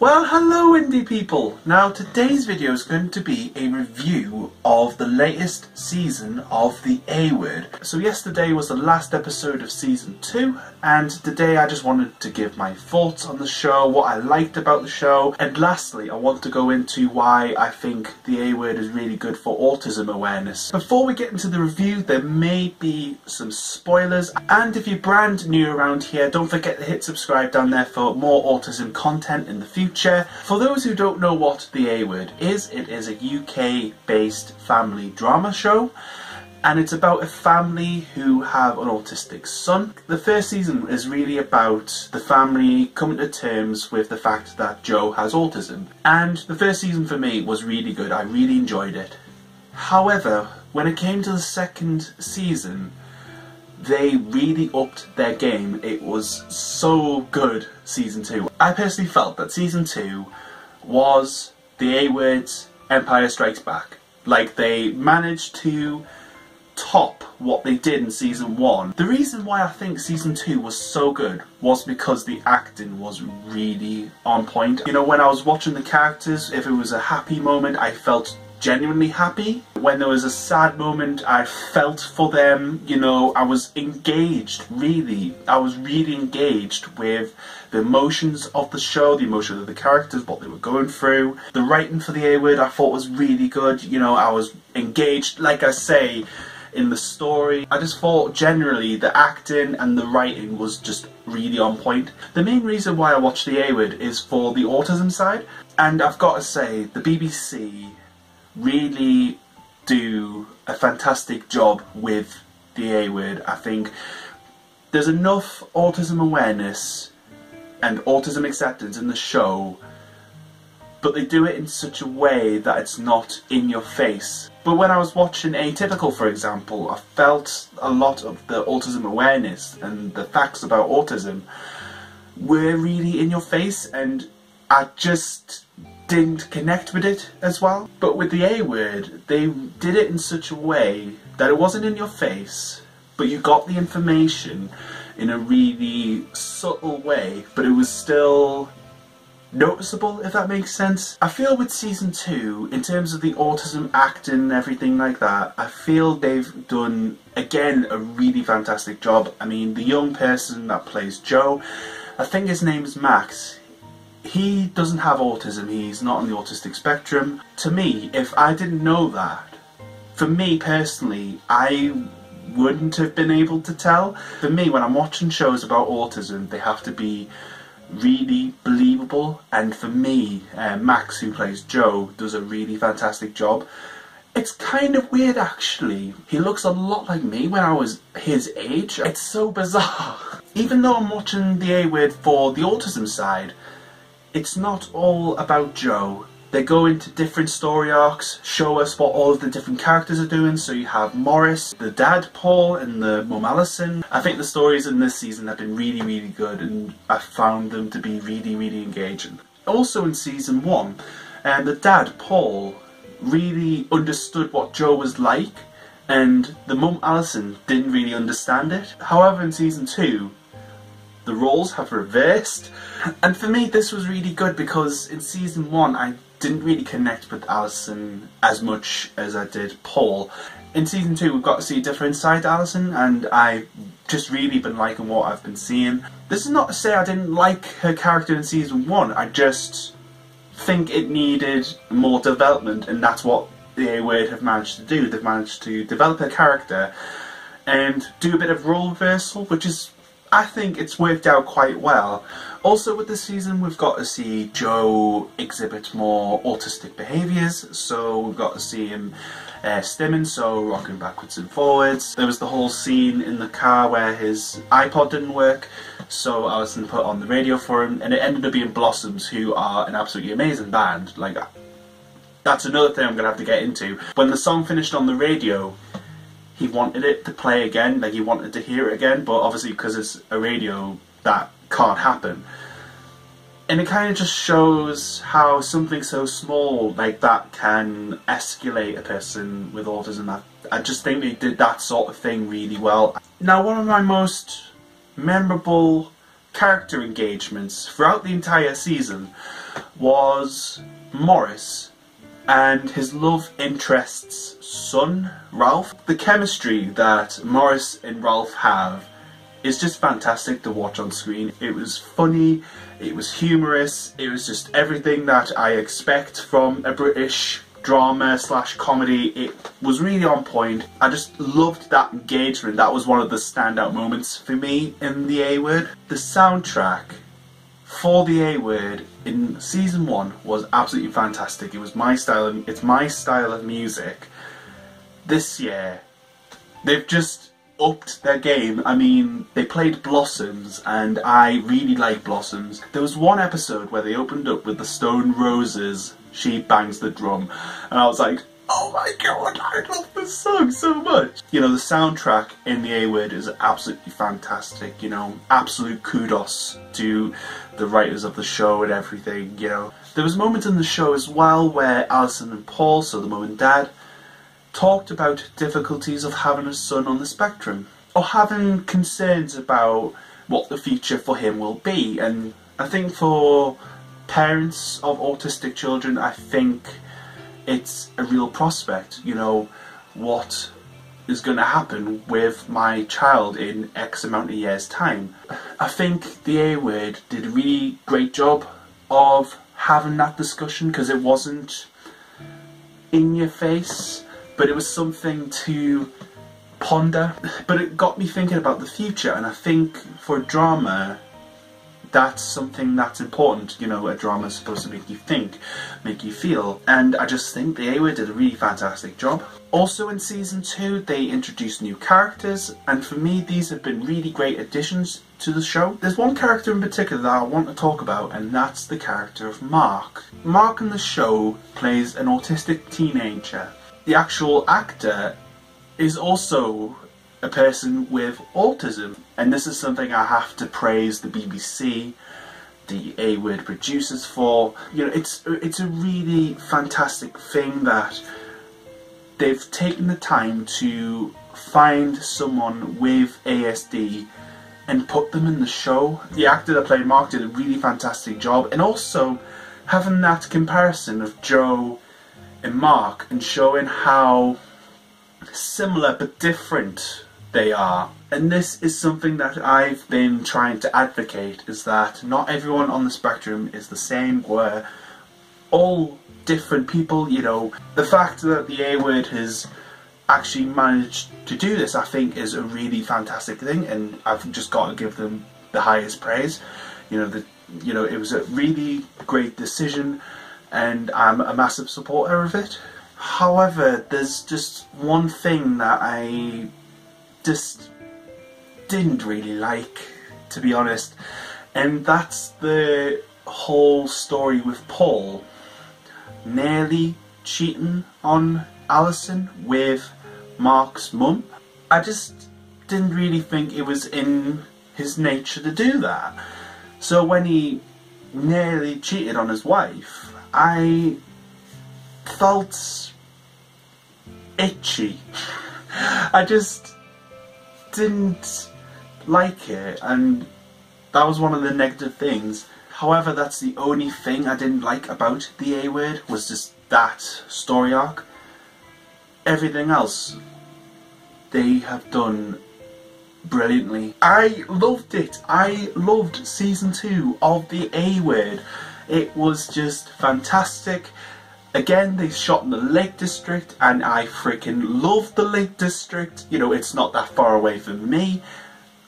Well, hello indie people! Now today's video is going to be a review of the latest season of The A Word. So yesterday was the last episode of season 2 and today I just wanted to give my thoughts on the show, what I liked about the show and lastly I want to go into why I think The A Word is really good for autism awareness. Before we get into the review there may be some spoilers and if you're brand new around here don't forget to hit subscribe down there for more autism content in the future future. For those who don't know what The A Word is, it is a UK based family drama show and it's about a family who have an autistic son. The first season is really about the family coming to terms with the fact that Joe has autism. And the first season for me was really good, I really enjoyed it. However, when it came to the second season, they really upped their game. It was so good, season 2. I personally felt that season 2 was the A-Word's Empire Strikes Back. Like, they managed to top what they did in season 1. The reason why I think season 2 was so good was because the acting was really on point. You know, when I was watching the characters, if it was a happy moment, I felt genuinely happy. When there was a sad moment, I felt for them, you know, I was engaged, really. I was really engaged with the emotions of the show, the emotions of the characters, what they were going through. The writing for the A word I thought was really good, you know, I was engaged, like I say, in the story. I just thought generally the acting and the writing was just really on point. The main reason why I watched the A word is for the autism side, and I've got to say, the BBC really do a fantastic job with the A word. I think there's enough autism awareness and autism acceptance in the show, but they do it in such a way that it's not in your face. But when I was watching Atypical, for example, I felt a lot of the autism awareness and the facts about autism were really in your face, and I just didn't connect with it as well. But with the A word, they did it in such a way that it wasn't in your face, but you got the information in a really subtle way, but it was still noticeable, if that makes sense. I feel with season two, in terms of the autism acting and everything like that, I feel they've done, again, a really fantastic job. I mean, the young person that plays Joe, I think his name is Max he doesn't have autism, he's not on the autistic spectrum. To me, if I didn't know that, for me personally, I wouldn't have been able to tell. For me, when I'm watching shows about autism, they have to be really believable, and for me, uh, Max, who plays Joe, does a really fantastic job. It's kind of weird actually. He looks a lot like me when I was his age. It's so bizarre. Even though I'm watching the A-Word for the autism side, it's not all about Joe. They go into different story arcs, show us what all of the different characters are doing. So you have Maurice, the dad Paul, and the mum Alison. I think the stories in this season have been really, really good, and I found them to be really, really engaging. Also in season one, and uh, the dad Paul really understood what Joe was like, and the mum Alison didn't really understand it. However, in season two, the roles have reversed. And for me, this was really good because in season one, I didn't really connect with Alison as much as I did Paul. In season two, we've got to see a different side to Alison, and I've just really been liking what I've been seeing. This is not to say I didn't like her character in season one, I just think it needed more development, and that's what the A Word have managed to do. They've managed to develop her character and do a bit of role reversal, which is I think it's worked out quite well. Also with this season we've got to see Joe exhibit more autistic behaviours, so we've got to see him uh, stimming, so rocking backwards and forwards. There was the whole scene in the car where his iPod didn't work, so Alison put on the radio for him, and it ended up being Blossoms, who are an absolutely amazing band. Like, that's another thing I'm going to have to get into. When the song finished on the radio, he wanted it to play again, like he wanted to hear it again, but obviously because it's a radio, that can't happen. And it kind of just shows how something so small like that can escalate a person with autism. I, I just think they did that sort of thing really well. Now, one of my most memorable character engagements throughout the entire season was Maurice and his love interest's son, Ralph. The chemistry that Maurice and Ralph have is just fantastic to watch on screen. It was funny, it was humorous, it was just everything that I expect from a British drama slash comedy. It was really on point. I just loved that engagement. That was one of the standout moments for me in the A Word. The soundtrack for the A Word in season one was absolutely fantastic. It was my style. Of, it's my style of music. This year, they've just upped their game. I mean, they played Blossoms, and I really like Blossoms. There was one episode where they opened up with the Stone Roses she bangs the drum. And I was like, oh my god, I love this song so much. You know, the soundtrack in the A-Word is absolutely fantastic, you know, absolute kudos to the writers of the show and everything, you know. There was moments in the show as well where Alison and Paul, so the mum and dad, talked about difficulties of having a son on the spectrum or having concerns about what the future for him will be and I think for parents of autistic children, I think it's a real prospect. You know, what is going to happen with my child in X amount of years' time. I think the A word did a really great job of having that discussion because it wasn't in your face, but it was something to ponder. But it got me thinking about the future, and I think for drama, that's something that's important. You know, a drama is supposed to make you think, make you feel, and I just think the A-Word did a really fantastic job. Also in season 2 they introduced new characters and for me these have been really great additions to the show. There's one character in particular that I want to talk about and that's the character of Mark. Mark in the show plays an autistic teenager. The actual actor is also a person with autism. And this is something I have to praise the BBC, the A Word producers for. You know, it's it's a really fantastic thing that they've taken the time to find someone with ASD and put them in the show. The actor that played Mark did a really fantastic job, and also having that comparison of Joe and Mark and showing how similar but different they are. And this is something that I've been trying to advocate is that not everyone on the spectrum is the same where all different people, you know, the fact that the A word has actually managed to do this I think is a really fantastic thing and I've just got to give them the highest praise. You know, the you know, it was a really great decision and I'm a massive supporter of it. However, there's just one thing that I just didn't really like, to be honest. And that's the whole story with Paul nearly cheating on Alison with Mark's mum. I just didn't really think it was in his nature to do that. So when he nearly cheated on his wife, I felt itchy. I just didn't like it and that was one of the negative things. However, that's the only thing I didn't like about the A word was just that story arc. Everything else they have done brilliantly. I loved it. I loved season 2 of the A word. It was just fantastic. Again, they shot in the Lake District, and I freaking love the Lake District. You know, it's not that far away from me.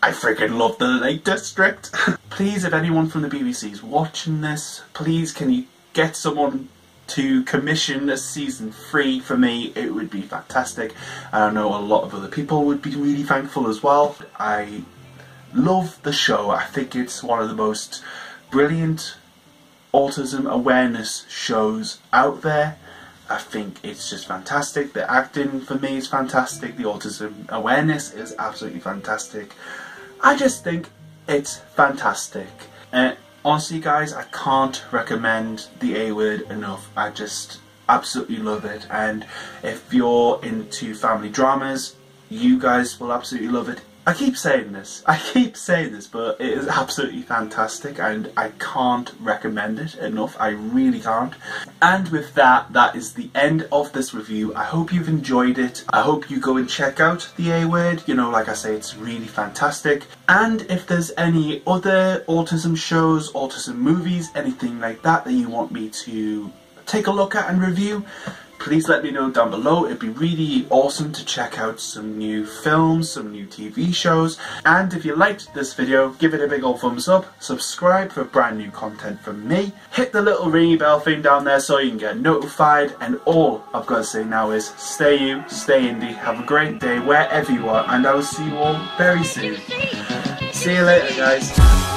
I freaking love the Lake District. please, if anyone from the BBC is watching this, please can you get someone to commission a season three for me? It would be fantastic. I know a lot of other people would be really thankful as well. I love the show. I think it's one of the most brilliant autism awareness shows out there. I think it's just fantastic. The acting for me is fantastic. The autism awareness is absolutely fantastic. I just think it's fantastic. Uh, honestly, guys, I can't recommend the A word enough. I just absolutely love it. And if you're into family dramas, you guys will absolutely love it. I keep saying this, I keep saying this, but it is absolutely fantastic and I can't recommend it enough, I really can't. And with that, that is the end of this review. I hope you've enjoyed it. I hope you go and check out the A Word. You know, like I say, it's really fantastic. And if there's any other autism shows, autism movies, anything like that that you want me to take a look at and review, please let me know down below. It'd be really awesome to check out some new films, some new TV shows. And if you liked this video, give it a big old thumbs up, subscribe for brand new content from me, hit the little ringy bell thing down there so you can get notified. And all I've got to say now is stay you, stay indie, have a great day wherever you are, and I will see you all very soon. See you later guys.